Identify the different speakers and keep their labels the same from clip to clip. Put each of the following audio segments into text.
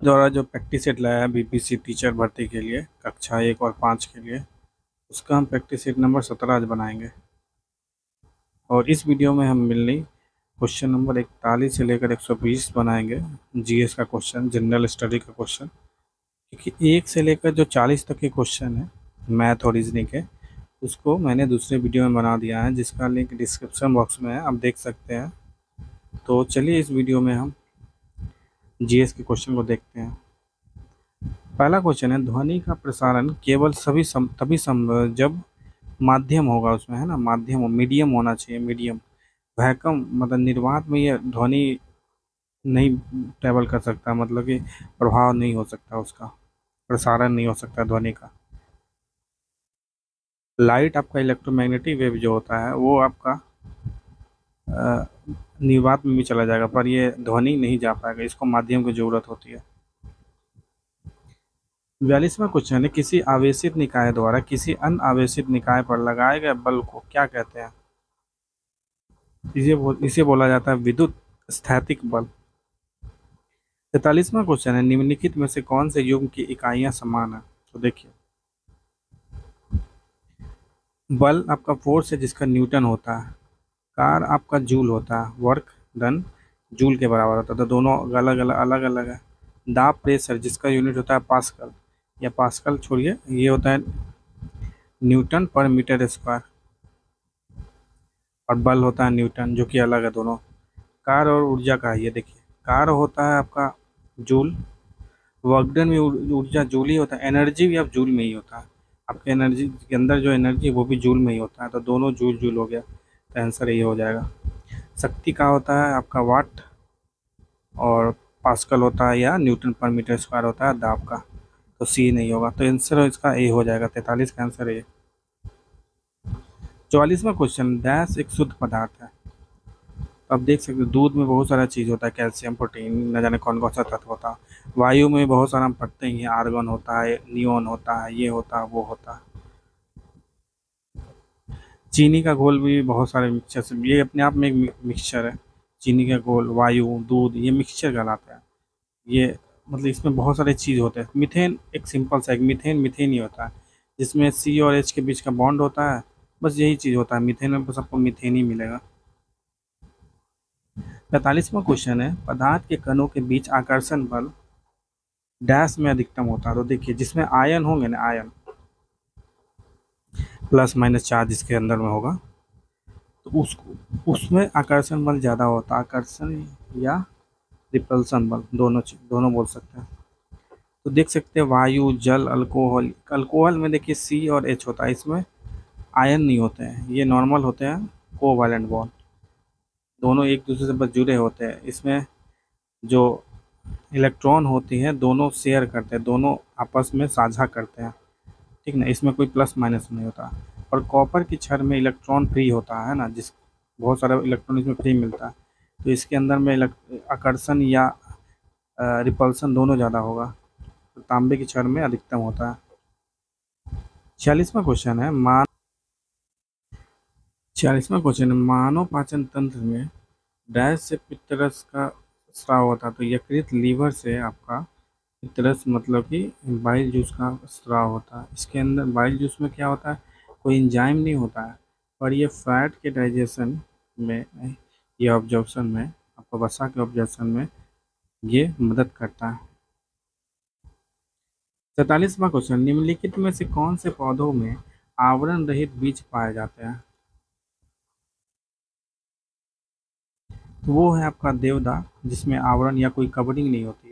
Speaker 1: द्वारा जो practice set लाया है बीपीसी टीचर भर्ती के लिए, कक्षा एक और पाँच के लिए, उसका हम प्रैक्टिस सेट नंबर सत्रह आज बनाएँगे। और इस वीडियो में हम मिलनी क्वेश्चन नंबर इकतालीस से लेकर एक सौ बीस बनाएँगे जीएस का क्वेश्चन जनरल स्टडी का क्वेश्चन क्योंकि एक से लेकर जो चालीस तक के क्वेश्चन है मैथ और रीजनिंग के, उसको मैंने दूसरे वीडियो में बना दिया है, जिसका लिंक डिस्क्रिप्शन बॉक्स में है, आप देख सकते हैं। तो चलिए इस वीडियो में हम जीएस के क्वेश्चन को देखते हैं। पहला क्वेश्चन है ध्वनि का प्रसारण केवल सभी सम, तभी संभव जब माध्यम होगा उसमें है ना? माध्यम मीडियम होना चाहिए मीडियम। वैकम मतलब निर्वात में यह ध्वनि नहीं ट्रेवल कर सकता मतलब कि प्रभाव नहीं हो सकता उसका प्रसारण नहीं हो सकता ध्वनि का। लाइट आपका इलेक्ट्रोमैग्नेटिक वेव जो होता है वो आपका निर्वात में भी चला जाएगा, पर ये ध्वनि नहीं जा पाएगा, इसको माध्यम की ज़रूरत होती है। बयालीसवा क्वेश्चन है, किसी आवेशित निकाय द्वारा किसी अन्य आवेशित निकाय पर लगाए गए बल को क्या कहते हैं? इसे बोल इसे बोला जाता है विद्युत स्थैतिक बल। तैतालीसवा क्वेश्चन है, निम्नलिखित में से कौन से युग की इकाइयाँ समान है? तो देखिए। बल आपका फोर्स है जिसका न्यूटन होता है। कार आपका जूल होता है वर्क डन जूल के बराबर होता। है तो दोनों अलग अलग अलग अलग है। दाब प्रेशर जिसका यूनिट होता है पास्कल। या पास्कल छोड़िए, ये होता है न्यूटन पर मीटर स्क्वायर। और बल होता है न्यूटन, जो कि अलग है दोनों। कार और ऊर्जा का ये देखिए। कार होता है आपका जूल। वर्कडन में ऊर्जा जूल ही होता है। एनर्जी भी आप जूल में ही होता है। आपके एनर्जी के अंदर जो एनर्जी वो भी जूल में ही होता है। तो दोनों जूल जूल हो गया। तो आंसर यही हो जाएगा। शक्ति का होता है? आपका वाट और पास्कल होता है या न्यूटन पर मीटर स्क्वायर होता है दाब का। तो सी नहीं होगा। तो आंसर इसका ए हो जाएगा। तैंतालीस का आंसर ए। चौवालीसवा क्वेश्चन डैश एक शुद्ध पदार्थ है। अब देख सकते हो, दूध में बहुत सारा चीज़ होता है, कैल्शियम, प्रोटीन, न जाने कौन कौन सा तत्व होता है। वायु में बहुत सारा हम पढ़ते हैं, आर्गन होता है, नियोन होता है, ये होता है, वो होता है। चीनी का घोल भी बहुत सारे मिक्सचर से ये अपने आप में एक मिक्सचर है। चीनी का घोल, वायु, दूध, ये मिक्सचर कहलाता है। ये मतलब इसमें बहुत सारे चीज़ होते हैं। मिथेन एक सिंपल सा एक मिथेन मिथेन ही होता है। जिसमें सी और एच के बीच का बॉन्ड होता है। बस यही चीज़ होता है। मिथेन में आपको मिथेन ही मिलेगा। पैंतालीसवा क्वेश्चन है। पदार्थ के कणों के बीच आकर्षण बल डैश में अधिकतम होता है। तो देखिए, जिसमें आयन होंगे ना आयन प्लस माइनस चार्ज इसके अंदर में होगा। तो उसको उसमें आकर्षण बल ज़्यादा होता है आकर्षण या रिपल्सन बल, दोनों दोनों बोल सकते हैं। तो देख सकते हैं, वायु, जल, अल्कोहल अल्कोहल में देखिए सी और एच होता है, इसमें आयन नहीं होते हैं, ये नॉर्मल होते हैं को वायलेंट बॉन्ड दोनों एक दूसरे से बस जुड़े होते हैं, इसमें जो इलेक्ट्रॉन होती हैं, दोनों शेयर करते हैं, दोनों आपस में साझा करते हैं। ठीक ना, इसमें कोई प्लस माइनस नहीं होता। और कॉपर की छर में इलेक्ट्रॉन फ्री होता है ना, जिस, बहुत सारा इलेक्ट्रॉन इसमें फ्री मिलता है तो इसके अंदर में आकर्षण या रिपल्सन दोनों ज़्यादा होगा। तो तांबे की छर में अधिकतम होता है। छियालीसवा क्वेश्चन है, मान, छियालीसवा क्वेश्चन है, मानव पाचन तंत्र में डैश से पित्तरस का स्राव होता है तो यकृत लीवर से आपका तरस मतलब कि बाइल जूस का स्राव होता है। इसके अंदर बाइल जूस में क्या होता है? कोई इंजाइम नहीं होता है। और ये फैट के डाइजेशन में, ये ऑब्जर्वेशन में, आपको वसा के ऑब्जर्वेशन में ये मदद करता है। सैतालीसवा क्वेश्चन निम्नलिखित में से कौन से पौधों में आवरण रहित बीज पाए जाते हैं? तो वो है आपका देवदा, जिसमें आवरण या कोई कवरिंग नहीं होती।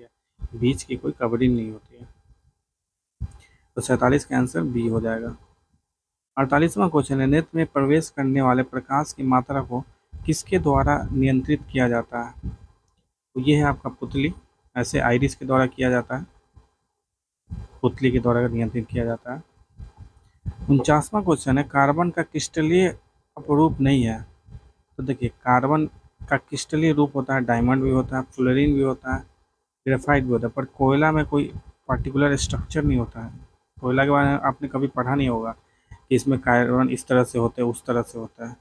Speaker 1: बीच की कोई कवरिंग नहीं होती है। तो सैंतालीस का आंसर बी हो जाएगा। अड़तालीसवां क्वेश्चन है, नेत्र में प्रवेश करने वाले प्रकाश की मात्रा को किसके द्वारा नियंत्रित किया जाता है? तो ये है आपका पुतली, ऐसे आइरिस के द्वारा किया जाता है। पुतली के द्वारा नियंत्रित किया जाता है। उनचासवां क्वेश्चन है, कार्बन का क्रिस्टलीय अपरूप नहीं है। तो देखिए, कार्बन का क्रिस्टलीय रूप होता है, डायमंड भी होता है, फ्लोरिन भी होता है ग्रेफाइट भी होता है, पर कोयला में कोई पर्टिकुलर स्ट्रक्चर नहीं होता है। कोयला के बारे में आपने कभी पढ़ा नहीं होगा कि इसमें कार्बन इस तरह से होते हैं उस तरह से होता है।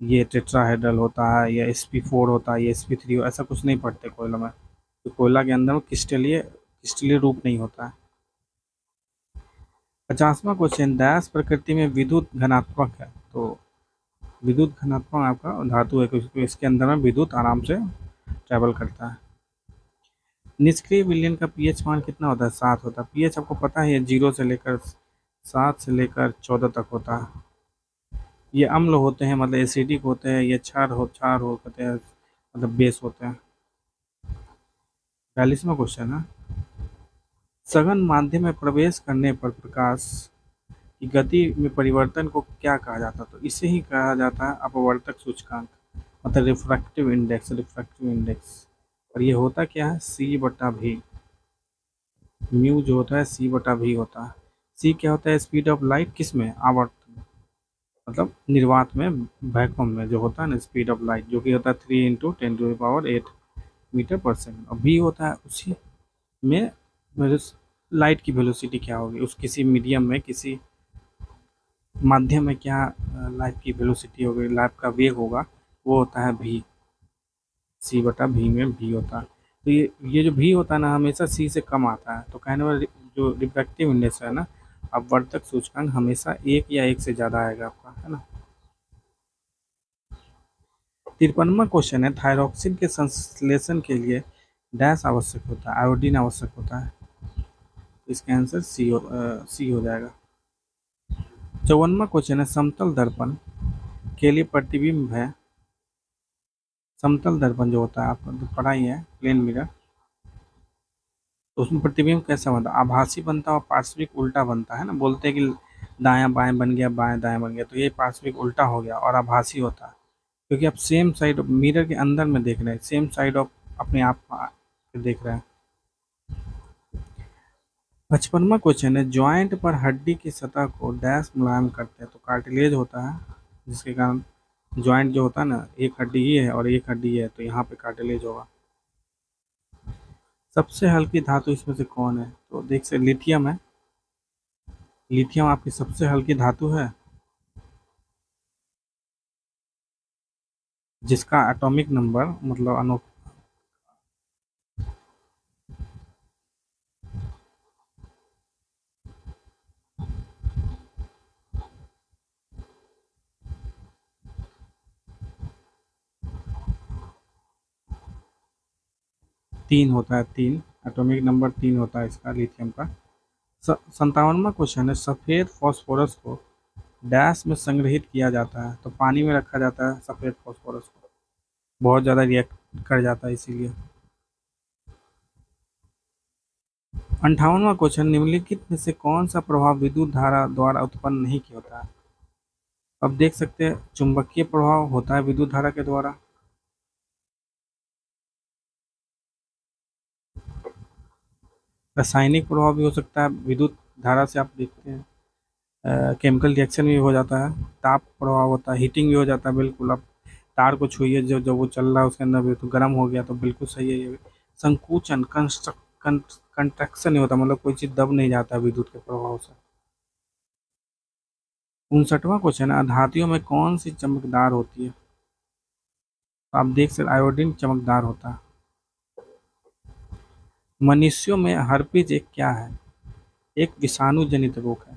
Speaker 1: ये टेट्राहेड्रल होता है, या एस पी फोर होता है, या एस पी थ्री ऐसा कुछ नहीं पढ़ते कोयला में। तो कोयला के अंदर क्रिस्टलीय क्रिस्टलीय रूप नहीं होता है। पचासवा क्वेश्चन डैश प्रकृति में विद्युत घनात्मक है। तो विद्युत घनात्मक आपका धातु है, क्योंकि इसके अंदर में विद्युत आराम से ट्रैवल करता है। निष्क्रिय विलियन का पीएच मान कितना होता है? सात होता है। पीएच आपको पता है ज़ीरो से लेकर सात से लेकर चौदह तक होता है। ये अम्ल होते हैं मतलब एसिडिक होते हैं, ये क्षार हो क्षार हो कहते हैं मतलब बेस होते हैं। बयालीसवा क्वेश्चन है सघन माध्यम में प्रवेश करने पर प्रकाश की गति में परिवर्तन को क्या कहा जाता है? तो इसे ही कहा जाता है अपवर्तक सूचकांक मतलब रिफ्रैक्टिव इंडेक्स रिफ्रैक्टिव इंडेक्स और ये होता क्या है? सी बटा भी म्यू जो होता है सी बटा भी होता है। सी क्या होता है? स्पीड ऑफ़ लाइट किसमें? आवर्त मतलब निर्वात में वैक्यूम में जो होता है ना स्पीड ऑफ़ लाइट जो कि होता है three into ten to power eight metre per second और भी होता है उसी में लाइट की वेलोसिटी क्या होगी? उस किसी मीडियम में, किसी माध्यम में क्या लाइट की वेलोसिटी होगी? लाइट का वेग होगा, वो होता है भी सी बटा भी में भी होता है। तो ये ये जो भी होता है ना हमेशा सी से कम आता है। तो कहने वाले जो रिफ्रैक्टिव इंडेक्स है ना अपवर्तक सूचकांक हमेशा एक या एक से ज़्यादा आएगा आपका है ना? तिरपनवा क्वेश्चन है थायरोक्सिन के संश्लेषण के लिए डैश आवश्यक होता है आयोडीन आवश्यक होता है। इसका आंसर सी हो आ, सी हो जाएगा। चौवनवा क्वेश्चन है समतल दर्पण के लिए प्रतिबिंब है समतल दर्पण जो होता है, आप पढ़ा ही है प्लेन मिरर तो उसमें प्रतिबिंब कैसा बनता है? आभासी बनता है और पार्श्विक उल्टा बनता है ना? बोलते हैं कि दायां बाएँ बन गया, बाएँ दाएँ बन गया तो ये पार्श्विक उल्टा हो गया और आभासी होता है। क्योंकि आप सेम साइड मिरर के अंदर में देख रहे हैं सेम साइड ऑफ़ अपने आप देख रहे हैं। पचपनवा क्वेश्चन है ज्वाइंट पर हड्डी की सतह को डैश मुलायम करते हैं तो कार्टिलेज होता है, जिसके कारण ज्वाइंट जो होता है ना, एक हड्डी ये है और एक हड्डी है तो यहाँ पे कार्टिलेज होगा। सबसे हल्की धातु इसमें से कौन है? तो देख से लिथियम है। लिथियम आपकी सबसे हल्की धातु है, जिसका एटॉमिक नंबर मतलब अनो तीन होता है तीन एटॉमिक नंबर तीन होता है इसका लिथियम का। संतावनवा क्वेश्चन है, सफ़ेद फॉस्फोरस को डैश में संग्रहित किया जाता है तो पानी में रखा जाता है सफ़ेद फॉस्फोरस को। बहुत ज़्यादा रिएक्ट कर जाता है इसीलिए। अंठावनवा क्वेश्चन निम्नलिखित में से कौन सा प्रभाव विद्युत धारा द्वारा उत्पन्न नहीं किया होता? है अब देख सकते हैं, चुंबकीय प्रभाव होता है विद्युत धारा के द्वारा। रासायनिक प्रभाव भी हो सकता है, विद्युत धारा से आप देखते हैं। केमिकल रिएक्शन भी हो जाता है, ताप प्रभाव होता है, हीटिंग भी हो जाता है, बिल्कुल। आप तार को छुइए, जब जब वो चल रहा है उसके अंदर भी तो गर्म हो गया तो बिल्कुल सही है ये। संकुचन कंस्ट्रक्शन नहीं होता मतलब कोई चीज़ दब नहीं जाता विद्युत के प्रभाव से। उनसठवा क्वेश्चन है धातुओं में कौन सी चमकदार होती है? तो आप देख सकते आयोडीन चमकदार होता है। मनुष्यों में हर्पिज एक क्या है? एक विषाणु जनित रोग है।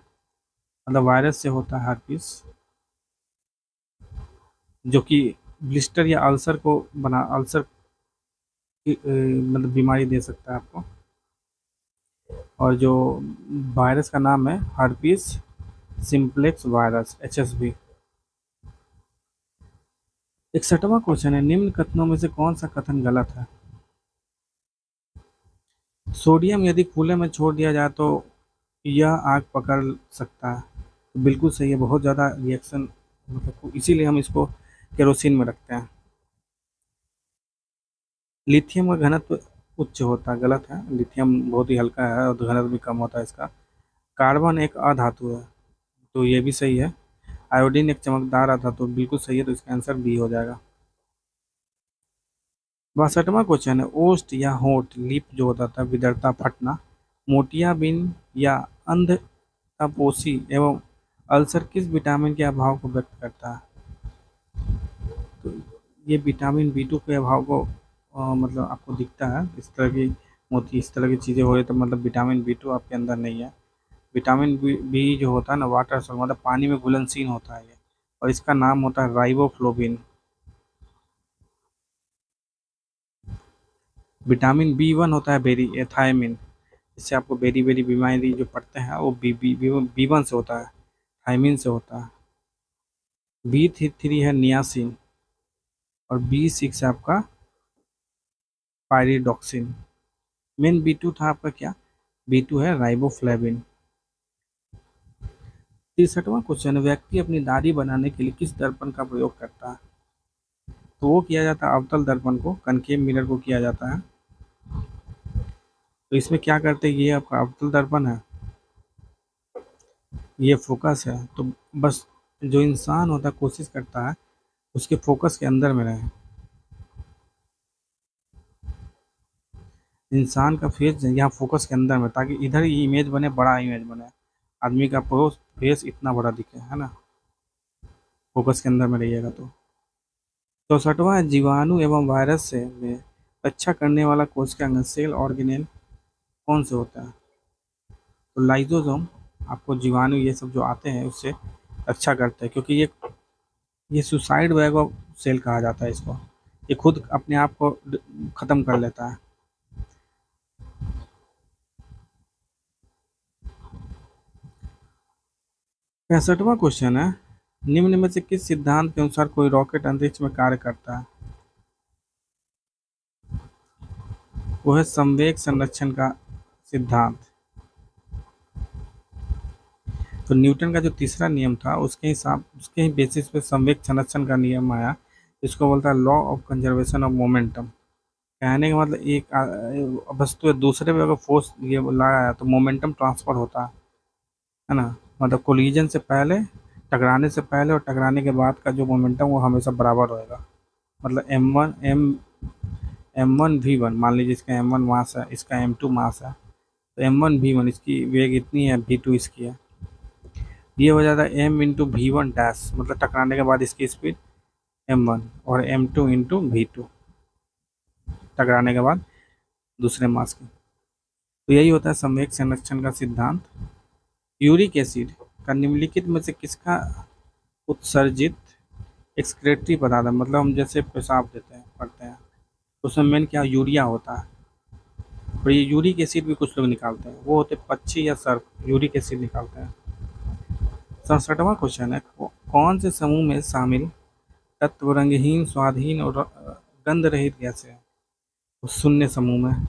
Speaker 1: मतलब वायरस से होता है हर्पिस जो कि ब्लिस्टर या अल्सर को बना, अल्सर मतलब बीमारी दे सकता है आपको। और जो वायरस का नाम है herpes simplex virus H S V इकसठवा question है, निम्न कथनों में से कौन सा कथन गलत है? सोडियम यदि खुले में छोड़ दिया जाए तो यह आग पकड़ सकता है। तो बिल्कुल सही है, बहुत ज़्यादा रिएक्शन मतलब इसीलिए हम इसको केरोसिन में रखते हैं। लिथियम का घनत्व उच्च होता है गलत है। लिथियम बहुत ही हल्का है और घनत्व भी कम होता है इसका। कार्बन एक अधातु है तो ये भी सही है। आयोडीन एक चमकदार अधातु, बिल्कुल सही है तो इसका आंसर बी हो जाएगा। बासठवा क्वेश्चन है ओस्ट या होठ लिप जो होता था विदरता फटना मोटियाबिन या अंध तपोसी एवं अल्सर किस विटामिन के अभाव को व्यक्त करता है? तो ये विटामिन बी टू के अभाव को आ, मतलब आपको दिखता है। इस तरह की मोती इस तरह की चीज़ें हो रही तो मतलब विटामिन बी टू आपके अंदर नहीं है। विटामिन बी बी जो होता है ना वाटर सॉल्ट मतलब पानी में घुलनशील होता है ये। और इसका नाम होता है राइबोफ्लोबिन विटामिन बी वन होता है बेरी एथायमिन इससे आपको बेरी बेरी बीमारी जो पड़ते हैं, वो बी बी बी वन से होता है, थायमिन से होता है। बी थ्री थ्री है नियासिन, और बी सिक्स है आपका पायरिडॉक्सिन। मेन बी टू था आपका क्या? बी टू है राइबोफ्लेविन। तिरसठवा क्वेश्चन, व्यक्ति अपनी दाढ़ी बनाने के लिए किस दर्पण का प्रयोग करता है? तो वो किया जाता है अवतल दर्पण को, कनकेव मिरर को किया जाता है। तो इसमें क्या करते हैं ये आपका अवतल दर्पण है, ये फोकस है तो बस जो इंसान होता है, कोशिश करता है, उसके फोकस के अंदर में रहे। इंसान का फेस यहाँ फोकस के अंदर में, ताकि इधर ही इमेज बने, बड़ा इमेज बने। आदमी का फेस इतना बड़ा दिखे, है ना? फोकस के अंदर में रहिएगा तो। चौसठवा है जीवाणु एवं वायरस से में अच्छा करने वाला कोशिका अंग सेल ऑर्गेनेल कौन से होता है? तो लाइजोजोम आपको जीवाणु ये सब जो आते हैं, उससे अच्छा करते हैं, क्योंकि ये ये सुसाइड बैग सेल कहा जाता है इसको। ये खुद अपने आप को ख़त्म कर लेता है। पैंसठवा क्वेश्चन है, निम्न में से किस सिद्धांत के अनुसार कोई रॉकेट अंतरिक्ष में कार्य करता है? वो है संवेग संरक्षण का सिद्धांत। तो न्यूटन का जो तीसरा नियम था, उसके हिसाब, उसके ही बेसिस पे संवेग संरक्षण का नियम आया, जिसको बोलता है law of conservation of momentum कहने का मतलब एक वस्तु दूसरे पे अगर फोर्स ये लगाया तो मोमेंटम ट्रांसफ़र होता, है ना? मतलब कोलिजन से पहले, टकराने से पहले और टकराने के बाद का जो मोमेंटम वो हमेशा बराबर रहेगा। मतलब M one M M one V one मान लीजिए इसका एम वन मास है, इसका एम टू मास है तो एम वन वी वन इसकी वेग इतनी है वी टू इसकी है। ये हो जाता है M into V one dash मतलब टकराने के बाद इसकी स्पीड एम वन और M two into V two टकराने के बाद दूसरे मास की। तो यही होता है संवेग संरक्षण का सिद्धांत। यूरिक एसिड का निम्नलिखित में से किसका उत्सर्जित एक्सक्रेटरी पदार्थ मतलब हम जैसे पेशाब देते हैं, पढ़ते हैं। उसमें मेन क्या यूरिया होता है। और ये यूरिक एसिड भी कुछ लोग निकालते हैं। वो होते पक्षी या सर्फ यूरिक एसिड निकालते हैं। सड़सठवा क्वेश्चन है, कौन से समूह में शामिल तत्व रंगहीन, स्वादहीन और गंध रहित गैस है? शून्य समूह में।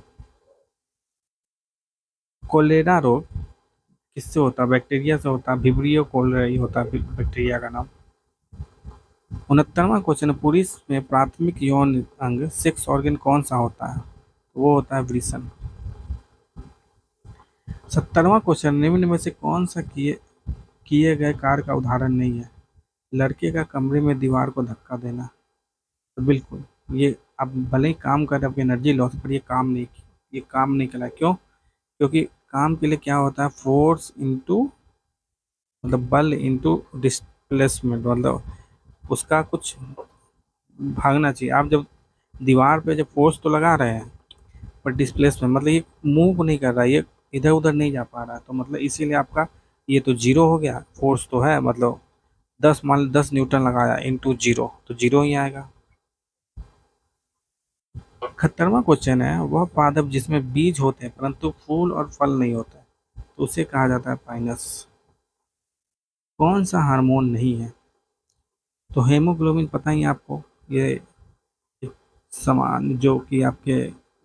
Speaker 1: कोलेरा रोग किससे होता है? बैक्टीरिया से होता है विब्रियो कोलराई होता है बैक्टीरिया का नाम। उनहत्तरवा क्वेश्चन पुरुष में प्राथमिक यौन अंग सेक्स ऑर्गेन कौन सा होता है? वो होता है वृषण। सत्तरवा क्वेश्चन निम्न में से कौन सा किए किए गए कार्य का उदाहरण नहीं है? लड़के का कमरे में दीवार को धक्का देना। तो बिल्कुल, ये अब भले ही काम कर आपकी एनर्जी लॉस पर ये काम नहीं, ये काम नहीं करा। क्यों? क्योंकि काम के लिए क्या होता है? फोर्स इंटू मतलब बल इंटू डिस्प्लेसमेंट मतलब उसका कुछ भागना चाहिए। आप जब दीवार पे जब फोर्स तो लगा रहे हैं पर डिस्प्लेसमेंट मतलब ये मूव नहीं कर रहा, ये इधर उधर नहीं जा पा रहा तो मतलब इसीलिए आपका ये तो ज़ीरो हो गया। फोर्स तो है मतलब दस मान लो दस न्यूटन लगाया इंटू ज़ीरो तो ज़ीरो ही आएगा। खतरवा क्वेश्चन है, वह पादप जिसमें बीज होते हैं, परंतु फूल और फल नहीं होते तो उसे कहा जाता है पाइनस। कौन सा हार्मोन नहीं है? तो हेमोग्लोबिन पता ही आपको, ये समान जो कि आपके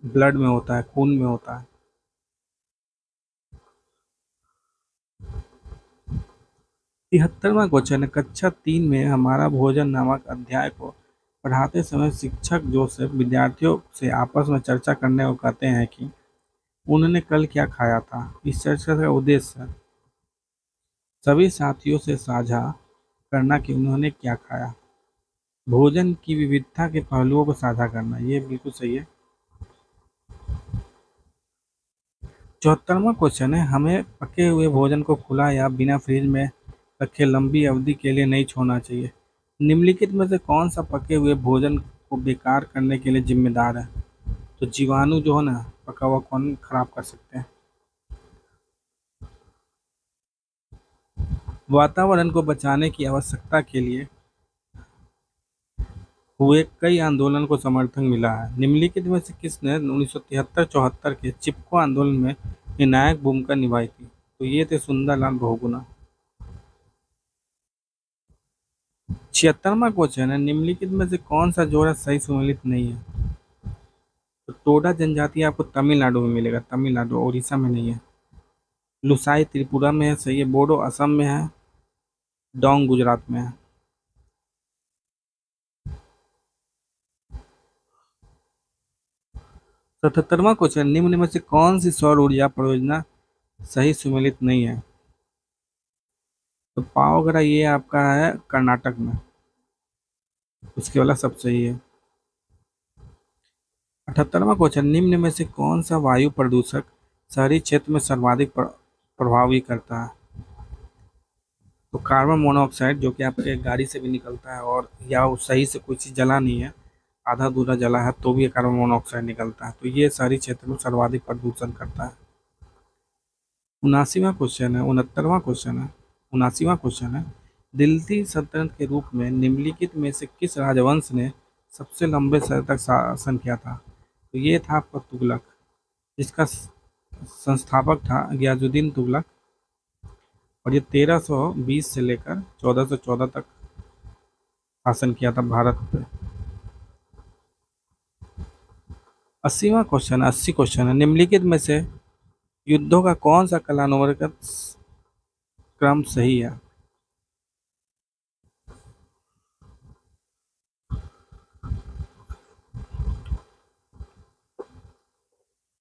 Speaker 1: ब्लड में होता है, खून में होता है। तिहत्तरवा क्वेश्चन है, कक्षा तीन में हमारा भोजन नामक अध्याय को पढ़ाते समय शिक्षक जोसेफ विद्यार्थियों से आपस में चर्चा करने को कहते हैं कि उन्होंने कल क्या खाया था? इस चर्चा का उद्देश्य सभी साथियों से साझा करना कि उन्होंने क्या खाया। भोजन की विविधता के पहलुओं को साझा करना, ये बिल्कुल सही है। चौहत्तरवा क्वेश्चन है, हमें पके हुए भोजन को खुला या बिना फ्रिज में रखे लंबी अवधि के लिए नहीं छोड़ना चाहिए। निम्नलिखित में से कौन सा पके हुए भोजन को बेकार करने के लिए जिम्मेदार है? तो जीवाणु जो है ना, पका हुआ कौन खराब कर सकते हैं? वातावरण को बचाने की आवश्यकता के लिए हुए कई आंदोलन को समर्थन मिला है। निम्नलिखित में से किसने उन्नीस सौ तिहत्तर के चिपको आंदोलन में निर्णायक भूमिका निभाई थी? तो ये थे सुंदरलाल बहुगुना छिहत्तरवा क्वेश्चन है, निम्नलिखित में से कौन सा जोड़ा सही सम्मिलित नहीं है? तो टोडा जनजाति आपको तमिलनाडु में मिलेगा, तमिलनाडु उड़ीसा में नहीं है। लुसाई त्रिपुरा में है, सही है, बोडो असम में है डोंग गुजरात में है। सतहत्तरवा क्वेश्चन निम्न में से कौन सी सौर ऊर्जा परियोजना सही सुमेलित नहीं है? तो पावगढ़ ये आपका है कर्नाटक में। उसके वाला सब सही है। अठहत्तरवा क्वेश्चन निम्न में से कौन सा वायु प्रदूषक शहरी क्षेत्र में सर्वाधिक प्रभावी करता है? तो कार्बन मोनोऑक्साइड जो कि आपके गाड़ी से भी निकलता है और या सही से कोई चीज़ जला नहीं है, आधा दूरा जला है तो भी कार्बन मोनोऑक्साइड निकलता है। तो ये शहरी क्षेत्र में सर्वाधिक प्रदूषण करता है। उनासीवा क्वेश्चन है, उनहत्तरवा क्वेश्चन है, उनासीवा क्वेश्चन है, दिल्ली सल्तनत के रूप में निम्नलिखित में से किस राजवंश ने सबसे लंबे समय तक शासन किया था? तो ये था आपका तुगलक, जिसका संस्थापक था गयाजुद्दीन तुगलक। और ये 1320 से लेकर 1414 तक शासन किया था भारत पे। अस्सीवा क्वेश्चन अस्सी क्वेश्चन है। निम्नलिखित में से युद्धों का कौन सा कलानुवर्गत क्रम सही है?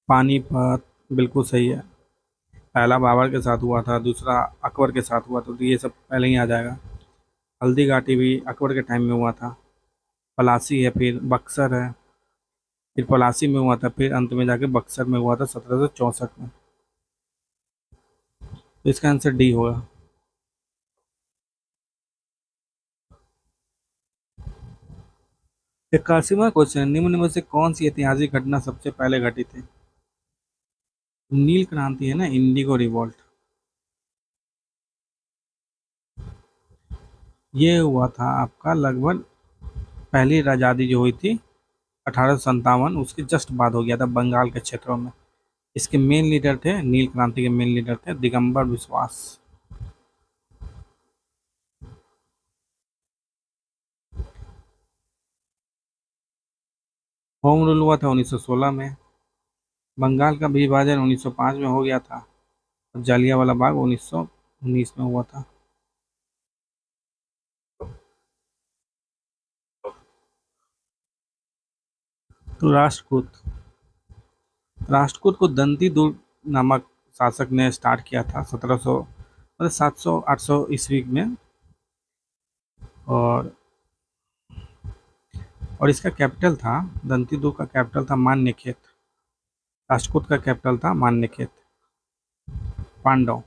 Speaker 1: पानीपत, बिल्कुल सही है। पहला बाबर के साथ हुआ था, दूसरा अकबर के साथ हुआ था तो ये सब पहले ही आ जाएगा। हल्दी घाटी भी अकबर के टाइम में हुआ था। पलासी है, फिर बक्सर है, फिर पलासी में हुआ था, फिर अंत में जाके बक्सर में हुआ था, सत्रह सौ चौंसठ में। तो इसका आंसर डी होगा। इक्यासीवा क्वेश्चन निम्न में से कौन सी ऐतिहासिक घटना सबसे पहले घटी थी? नील क्रांति है ना, इंडिगो रिवॉल्ट। ये हुआ था आपका लगभग पहली आज़ादी जो हुई थी, अठारह उसके जस्ट बाद हो गया था बंगाल के क्षेत्रों में। इसके मेन लीडर थे, नील क्रांति के मेन लीडर थे, दिगंबर विश्वास। होम रूल हुआ था 1916 में। बंगाल का विभाजन 1905 में हो गया था। और जालियावाला बाग 1919 में हुआ था। तो राष्ट्रकूट। राष्ट्रकूट को दंती दुर्ग नामक शासक ने स्टार्ट किया था 1700 मतलब 700 800 ईस्वी में। और और इसका कैपिटल था, दंती दुर्ग का कैपिटल था मान्य खेत। राष्ट्रकूट का कैपिटल था मान्य खेत पांडव।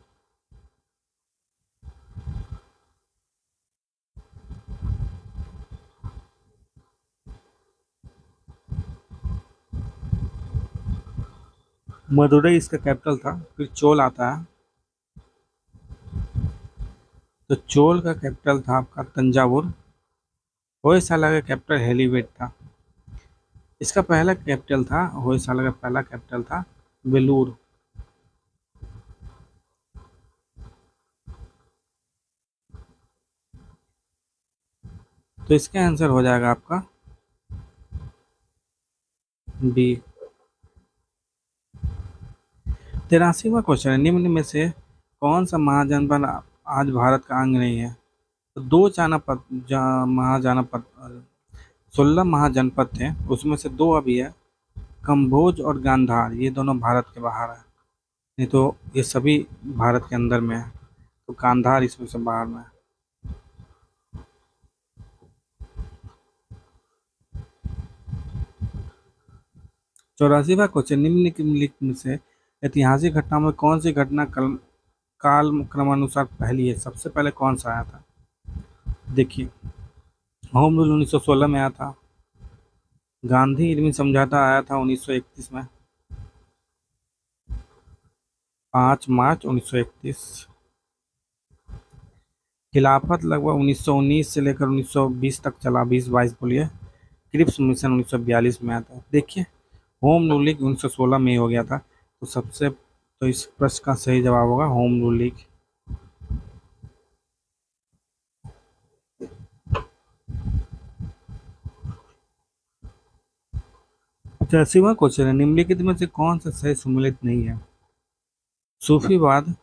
Speaker 1: मदुरई इसका कैपिटल था, फिर चोल आता है। तो चोल का कैपिटल था आपका तंजावुर। होयसाला का कैपिटल हेलीवेट था। इसका पहला कैपिटल था होयसाला का पहला कैपिटल था वेलूर तो इसका आंसर हो जाएगा आपका बी तिरासीवा क्वेश्चन है निम्न में से कौन सा महाजनपद आज भारत का अंग नहीं है? तो दो चानापद जा, महाजानापद सोलह महाजनपद थे, उसमें से दो अभी है कम्भोज और गांधार। ये दोनों भारत के बाहर है। नहीं तो ये सभी भारत के अंदर में है। तो गांधार इसमें से बाहर में है। चौरासीवा क्वेश्चन, निम्नलिखित में से ऐतिहासिक घटना में कौन सी घटना कल, काल क्रमानुसार पहली है? सबसे पहले कौन सा आया था? देखिए। होम रूल 1916 में आया था। गांधी इरविन समझौता आया था 1931 में। पाँच मार्च 1931 खिलाफत लगभग 1919 से लेकर 1920 तक चला। 20 बाईस बोलिए। क्रिप्स मिशन 1942 में आया था। देखिए, होम रूलिंग 1916 में ही गया था। तो सबसे तो इस प्रश्न का सही जवाब होगा होम रूलिंग चौसीवा क्वेश्चन है, निम्नलिखित में से कौन सा सही सम्मिलित नहीं है? सूफीवाद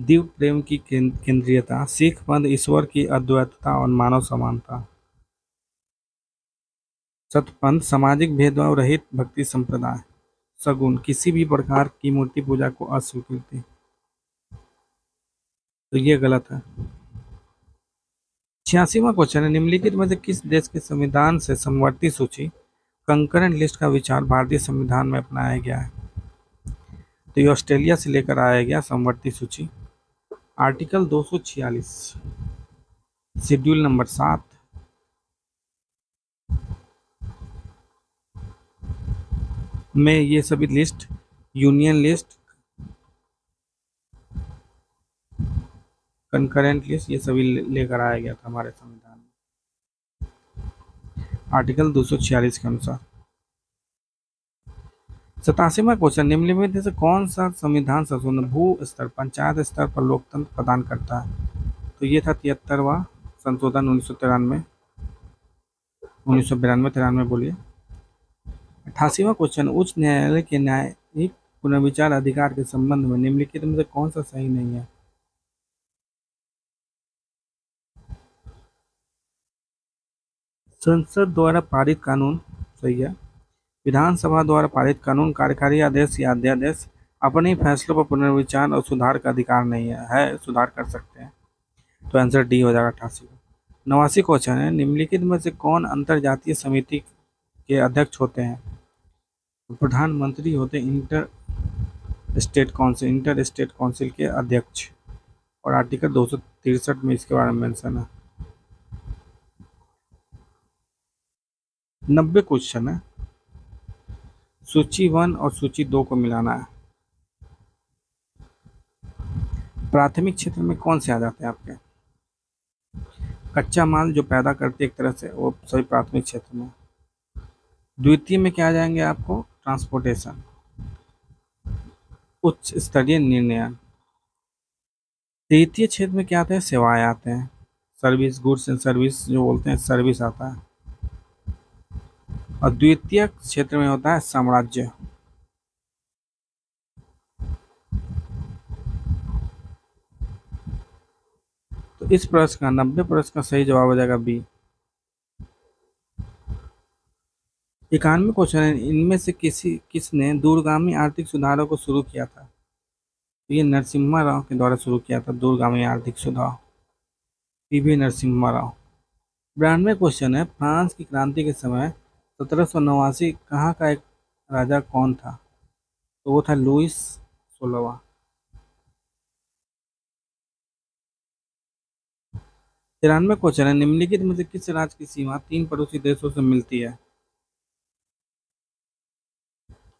Speaker 1: दिव प्रेम की केंद्रीयता, सिख पंथ ईश्वर की अद्वैतता और मानव समानता। सतपंथ, सामाजिक भेदभाव रहित भक्ति संप्रदाय सगुन किसी भी प्रकार की मूर्ति पूजा को अस्वीकृति। तो ये गलत है। छियासीवा क्वेश्चन है, निम्नलिखित में से किस देश के संविधान से समवर्ती सूची कंकरेंट लिस्ट का विचार भारतीय संविधान में अपनाया गया है। तो ये ऑस्ट्रेलिया से लेकर आया गया समवर्ती सूची। आर्टिकल 246 शेड्यूल नंबर सात। में ये सभी list, union list, concurrent list, ये सभी लेकर आया गया था हमारे संविधान आर्टिकल 246 के अनुसार। सतासीवा क्वेश्चन, निम्नलिखित में से कौन सा संविधान संशोधन भू स्तर, पंचायत स्तर पर लोकतंत्र प्रदान करता है? तो ये था तिहत्तरवा संशोधन उन्नीस सौ तिरानवे। उन्नीस सौ बिरानवे, तिरानवे बोलिए। अठासीवा क्वेश्चन, उच्च न्यायालय के न्यायिक पुनर्विचार अधिकार के संबंध में निम्नलिखित में से कौन सा सही नहीं है? संसद द्वारा पारित कानून, सही है। विधानसभा द्वारा पारित कानून कार्यकारी आदेश या अध्यादेश अपने फैसलों पर पुनर्विचार और सुधार का अधिकार नहीं है है, सुधार कर सकते हैं। तो आंसर डी हो जाएगा अठासी। नवासी क्वेश्चन है, निम्नलिखित में से कौन अंतर जातीय समिति के अध्यक्ष होते हैं? प्रधानमंत्री होते inter state council inter state council के अध्यक्ष। और आर्टिकल दो में इसके बारे में मेंशन है। नब्बे क्वेश्चन है। सूची वन और सूची दो को मिलाना है। प्राथमिक क्षेत्र में कौन से आ जाते हैं आपके? कच्चा माल जो पैदा करते एक तरह से, वो सभी प्राथमिक क्षेत्र में। द्वितीय में क्या आ जाएँगे आपको? ट्रांसपोर्टेशन। उच्च स्तरीय निर्णय। तृतीय क्षेत्र में क्या आते हैं? सेवाएँ आते हैं। सर्विस, गुड्स एंड सर्विस जो बोलते हैं, सर्विस आता है। और द्वितीय क्षेत्र में होता है साम्राज्य। तो इस प्रश्न का, नब्बे प्रश्न का सही जवाब हो जाएगा बी। इक्यानवे क्वेश्चन है, इनमें से किसी, किसने दूरगामी आर्थिक सुधारों को शुरू किया था? तो ये नरसिम्हा राव के द्वारा शुरू किया था, दूरगामी आर्थिक सुधार। P V Narasimha Rao. बानवे क्वेश्चन है, फ्रांस की क्रांति के समय सत्रह सौ नवासी, कहाँ का एक राजा कौन था? तो वो था लुइस सोलवा। तिरानवे क्वेश्चन है, निम्नलिखित में से किस राज्य की सीमा तीन पड़ोसी देशों से मिलती है?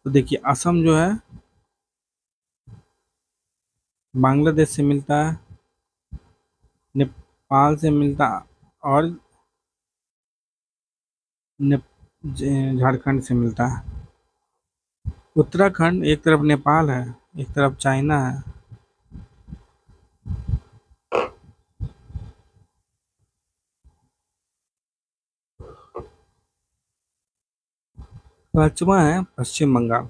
Speaker 1: तो देखिए, असम जो है, बांग्लादेश से मिलता है, नेपाल से मिलता, और झारखंड से मिलता है। उत्तराखंड एक तरफ़ नेपाल है, एक तरफ़ चाइना है। पांचवा है पश्चिम बंगाल।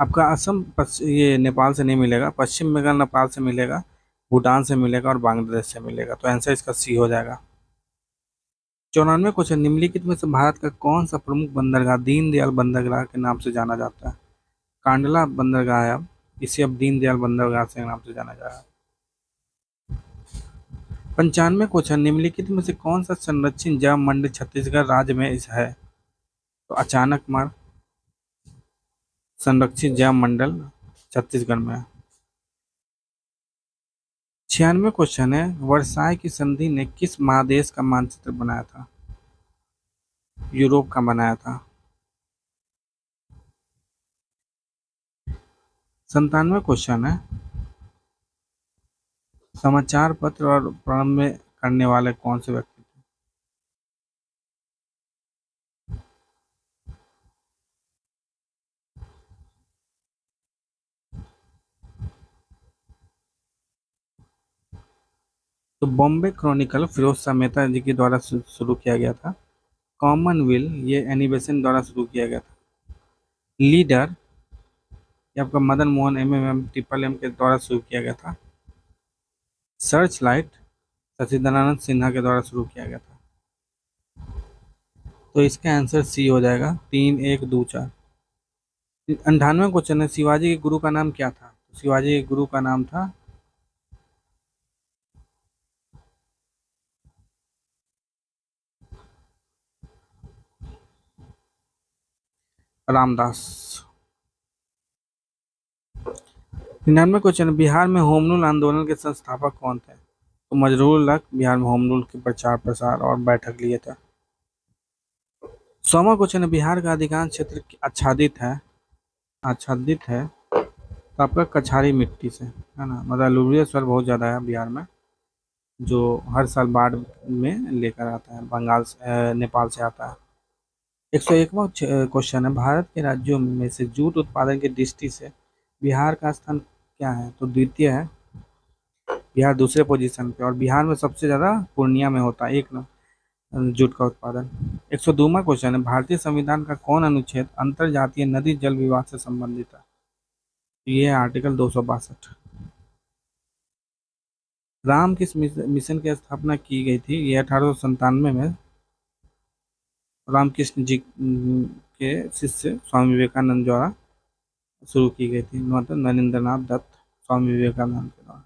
Speaker 1: आपका असम ये नेपाल से नहीं मिलेगा, पश्चिम बंगाल, नेपाल से मिलेगा, भूटान से मिलेगा और बांग्लादेश से मिलेगा तो आंसर इसका सी हो जाएगा। चौरानवे क्वेश्चन, निम्नलिखित में से भारत का कौन सा प्रमुख बंदरगाह दीनदयाल बंदरगाह के नाम से जाना जाता है? कांडला बंदरगाह है इसे अब दीनदयाल बंदरगाह से नाम से जाना जाएगा पंचानवे क्वेश्चन, निम्नलिखित में से कौन सा संरक्षित जैव मंडल छत्तीसगढ़ राज्य में इस है? तो अचानक मार, संरक्षित जैव मंडल छत्तीसगढ़ में है। छियानवे क्वेश्चन है वर्षाई की संधि ने किस महादेश का मानचित्र बनाया था? यूरोप का बनाया था। संतानवे क्वेश्चन है, समाचार पत्र और प्रारंभ करने वाले कौन से व्यक्ति तो बॉम्बे क्रॉनिकल फिरोज शाह मेहता जी के द्वारा शुरू किया गया था। कॉमनवेल ये एनिबेसन द्वारा शुरू किया गया था। लीडर, ये आपका Madan Mohan, M M M, triple M के द्वारा शुरू किया गया था। सर्च लाइट सचिदानंद सिन्हा के द्वारा शुरू किया गया था। तो इसका आंसर सी हो जाएगा, तीन, एक, दो, चार। अंठानवे क्वेश्चन है, शिवाजी के गुरु का नाम क्या था? तो शिवाजी के गुरु का नाम था रामदास। निन्यानवे क्वेश्चन बिहार में होम रूल आंदोलन के संस्थापक कौन थे? तो मजरूल लक, बिहार में होम रूल के प्रचार प्रसार और बैठक लिए थे। सोमा क्वेश्चन बिहार का अधिकांश क्षेत्र आच्छादित है। आच्छादित है। तो आपका कछारी मिट्टी से, है ना? मतलब लुबरेश्वर बहुत ज़्यादा है बिहार में, जो हर साल बाढ़ में लेकर आता है, बंगाल से नेपाल से आता है। एक सौ एकवा क्वेश्चन है। भारत के राज्यों में से जूट उत्पादन की दृष्टि से बिहार का स्थान क्या है? तो द्वितीय है। बिहार दूसरे पोजीशन पे और बिहार में सबसे ज़्यादा पूर्णिया में होता है। एक न जूट का उत्पादन। एक सौ क्वेश्चन है। भारतीय संविधान का कौन अनुच्छेद अंतर जातीय नदी जल विवाद से संबंधित है? ये है आर्टिकल दो सौ बासठ। राम किस मिशन की स्थापना की गई थी? ये अठारह में रामकृष्ण जी के शिष्य स्वामी विवेकानंद द्वारा शुरू की गई थी। मतलब नरेंद्र नाथ दत्त स्वामी विवेकानंद के द्वारा।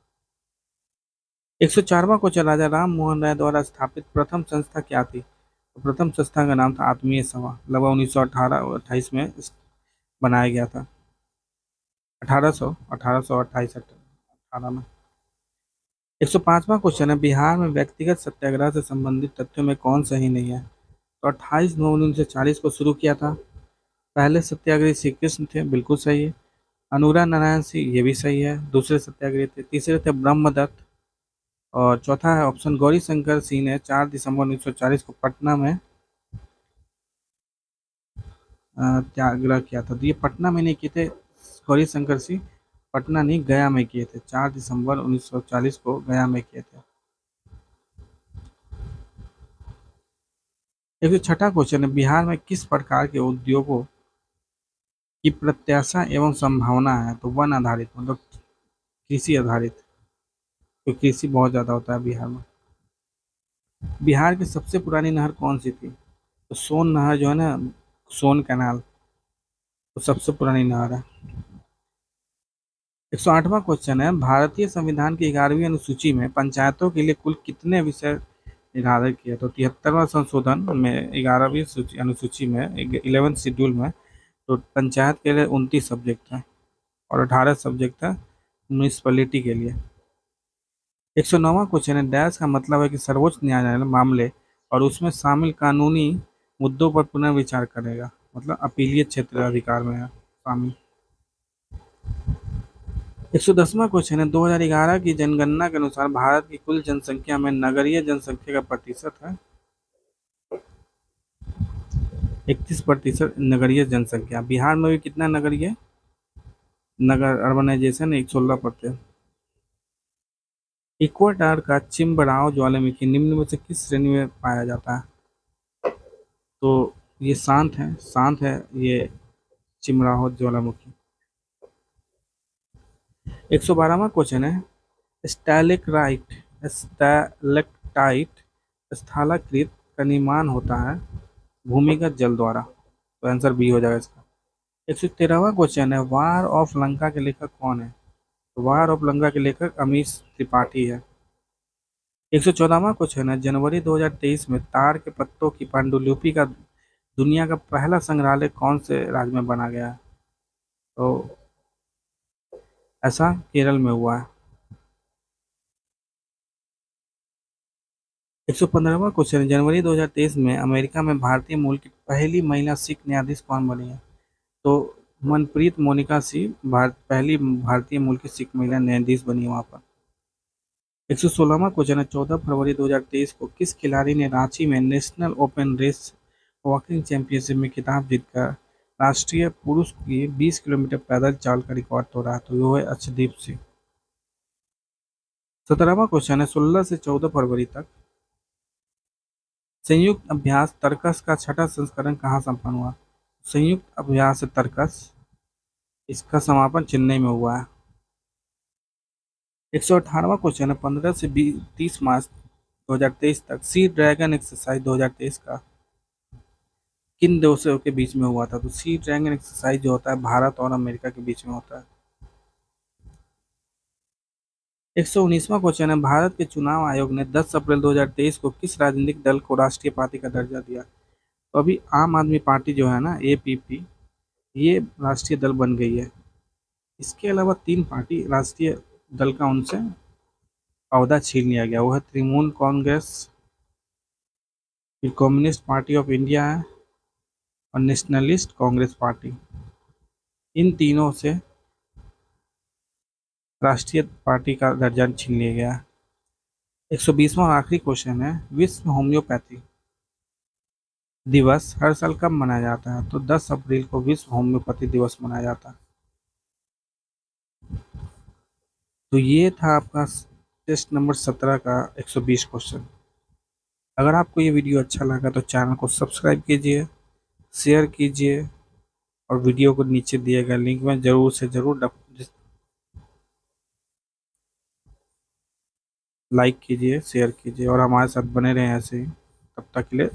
Speaker 1: एक सौ चारवा क्वेश्चन राजा राम मोहन राय द्वारा स्थापित प्रथम संस्था क्या थी? प्रथम संस्था का नाम था आत्मीय सभा। लगभग उन्नीस सौ अठारह अट्ठाईस में बनाया गया था। अठारह सौ अठारह सौ अट्ठाईस, अठारह में। एक सौ क्वेश्चन है, बिहार में व्यक्तिगत सत्याग्रह से संबंधित तथ्यों में कौन सही नहीं है? तो अट्ठाईस नवंबर उन्नीस सौ चालीस को शुरू किया था। पहले सत्याग्रही श्री कृष्ण थे, बिल्कुल सही है। अनुराग नारायण सिंह, ये भी सही है। दूसरे सत्याग्रही थे, तीसरे थे ब्रह्मदत्त। और चौथा है ऑप्शन गौरी शंकर सिंह ने चार दिसंबर उन्नीस सौ चालीस को पटना में त्याग्रह किया था। तो ये पटना में नहीं किए थे गौरी शंकर सिंह, पटना नहीं, गया में किए थे। चार दिसंबर 1940 को गया में किए थे। एक सौ छठा क्वेश्चन है, बिहार में किस प्रकार के उद्योगों की प्रत्याशा एवं संभावना है? तो वन आधारित मतलब कृषि आधारित तो कृषि बहुत ज़्यादा होता है बिहार में। बिहार की सबसे पुरानी नहर कौन सी थी? तो सोन नहर जो है ना, सोन कैनाल तो सबसे पुरानी नहर है। एक सौ आठवां क्वेश्चन है, भारतीय संविधान की ग्यारहवीं अनुसूची में पंचायतों के लिए कुल कितने विषय निर्धारित किया तो तिहत्तरवा संशोधन में, ग्यारहवीं सूची, अनुसूची में, इलेवेंथ शेड्यूल में तो पंचायत के लिए उनतीस सब्जेक्ट हैं और अठारह सब्जेक्ट है म्यूनिसपैलिटी के लिए। एक सौ नौवा क्वेश्चन है, डैश का मतलब है कि सर्वोच्च न्यायालय मामले और उसमें शामिल कानूनी मुद्दों पर पुनर्विचार करेगा मतलब अपीलीय क्षेत्र अधिकार में है, शामिल। एक सौ दसवा क्वेश्चन है। 2011 की जनगणना के अनुसार भारत की कुल जनसंख्या में नगरीय जनसंख्या का प्रतिशत है। इकतीस प्रतिशत नगरीय जनसंख्या। बिहार में भी कितना नगरीय? नगर अर्बनाइजेशन एक सोलह प्रतिशत। इक्वाटार का चिम्बराव ज्वालामुखी निम्न में से किस श्रेणी में पाया जाता है? तो ये शांत है शांत है ये चिमराहो ज्वालामुखी। एक सौ बारहवा क्वेश्चन है। स्टैलिक स्टैलेक्टाइट स्थलाकृत का निर्माण होता है भूमिगत जल द्वारा। तो आंसर बी हो जाएगा इसका। एक सौ तेरहवा क्वेश्चन है, वार ऑफ़ लंका के लेखक कौन है? तो वार ऑफ़ लंका के लेखक अमीश त्रिपाठी है। एक सौ चौदहवा क्वेश्चन है, जनवरी 2023 में तार के पत्तों की पांडुलिपि का दुनिया का पहला संग्रहालय कौन से राज्य में बना गया है? तो ऐसा केरल में हुआ है। एक सौ पंद्रहवा क्वेश्चन, जनवरी 2023 में अमेरिका में भारतीय मूल की पहली महिला सिख न्यायाधीश कौन बनी है? तो मनप्रीत मोनिका सिंह भारत पहली भारतीय मूल की सिख महिला न्यायाधीश बनी वहाँ पर। एक सौ सोलहवा क्वेश्चन है, चौदह फरवरी 2023 को किस खिलाड़ी ने रांची में national open race walking championship में खिताब जीतकर राष्ट्रीय पुरुष की 20 किलोमीटर पैदल चाल का रिकॉर्ड तोड़ा तो वो है अर्शदीप सिंह। सत्रहवा क्वेश्चन है, सोलह से चौदह फरवरी तक संयुक्त अभ्यास तर्कस का छठा संस्करण कहाँ संपन्न हुआ? संयुक्त अभ्यास तर्कस, इसका समापन चेन्नई में हुआ है। एक सौ अठारहवा क्वेश्चन है, पंद्रह से बीस तीस मार्च 2023 तक सी ड्रैगन एक्सरसाइज 2023 का किन देशों के बीच में हुआ था? तो सी ड्रैगन एक्सरसाइज जो होता है, भारत और अमेरिका के बीच में होता है। एक सौ उन्नीसवा क्वेश्चन है, भारत के चुनाव आयोग ने 10 अप्रैल 2023 को किस राजनीतिक दल को राष्ट्रीय पार्टी का दर्जा दिया? तो अभी आम आदमी पार्टी जो है ना एपीपी ये राष्ट्रीय दल बन गई है। इसके अलावा तीन पार्टी राष्ट्रीय दल का उनसे अहदा छीन लिया गया। वो है तृणमूल कांग्रेस, फिर कम्युनिस्ट पार्टी ऑफ़ इंडिया है और नेशनलिस्ट कांग्रेस पार्टी। इन तीनों से राष्ट्रीय पार्टी का दर्जा छीन लिया गया। एक सौ बीसवा आखिरी क्वेश्चन है, विश्व होम्योपैथी दिवस हर साल कब मनाया जाता है? तो 10 अप्रैल को विश्व होम्योपैथी दिवस मनाया जाता है। तो ये था आपका टेस्ट नंबर सत्रह का 120 क्वेश्चन। अगर आपको ये वीडियो अच्छा लगा तो चैनल को सब्सक्राइब कीजिए। शेयर कीजिए और वीडियो को नीचे दिए गए लिंक में ज़रूर से ज़रूर लाइक कीजिए, शेयर कीजिए और हमारे साथ बने रहें ऐसे ही। तब तक के लिए